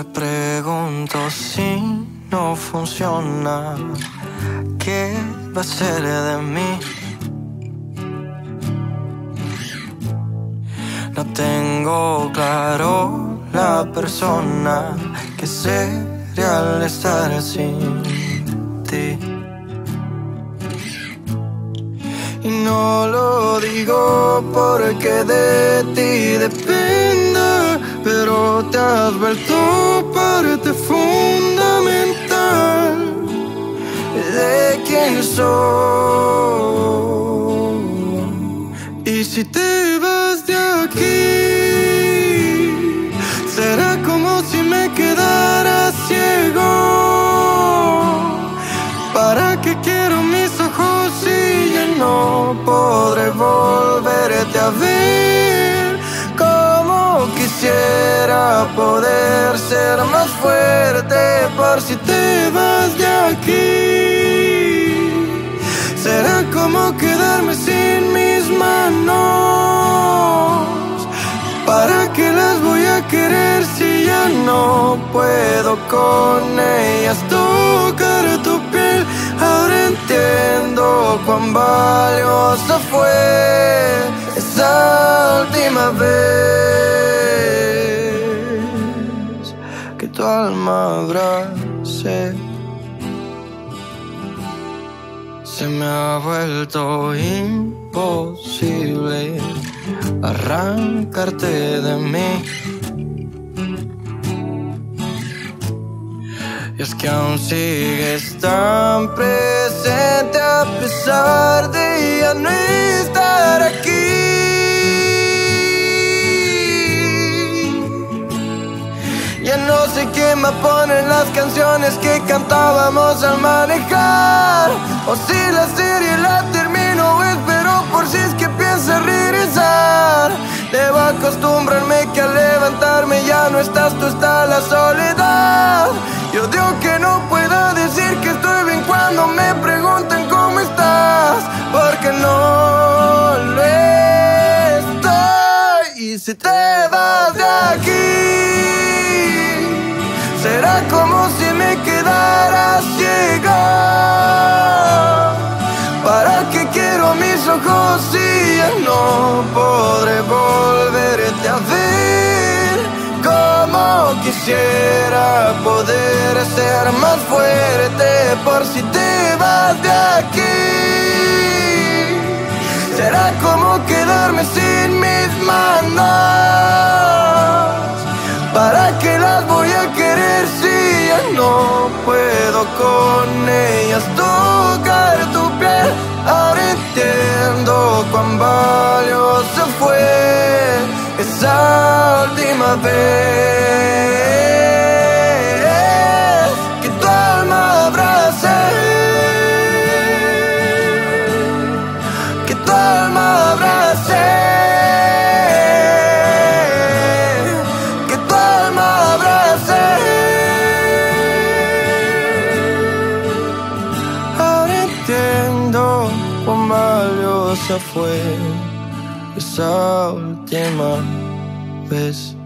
Me pregunto si no funciona, ¿qué va a ser de mí? No tengo claro la persona que sería al estar sin ti. Y no lo digo porque de ti dependa, pero te has vuelto parte fundamental de quién soy. Y si te vas de aquí, será como si me quedara ciego. ¿Para qué quiero mis ojos si ya no podré volverte a ver? Quisiera poder ser más fuerte por si te vas de aquí. Será como quedarme sin mis manos. ¿Para qué las voy a querer si ya no puedo con ellas tocar tu piel? Ahora entiendo cuán valiosa fue esa última vez alma abrace. Se me ha vuelto imposible arrancarte de mí. Y es que aún sigues tan presente a pesar de ya no estar aquí. No sé quién me pone las canciones que cantábamos al manejar. O si la serie la termino, espero por si es que piensas regresar. Debo acostumbrarme que al levantarme ya no estás, tú está la soledad. Yo digo que no puedo decir que estoy bien cuando me preguntan cómo estás, porque no lo estoy. Y si te vas de aquí, será como si me quedara ciego. ¿Para qué quiero mis ojos si ya no podré volverte a ver? Como quisiera poder ser más fuerte por si te vas de aquí. Será como con ellas tocar tu piel? Ahora entiendo cuán valiosa fue esa última vez valiosa fue esa última vez.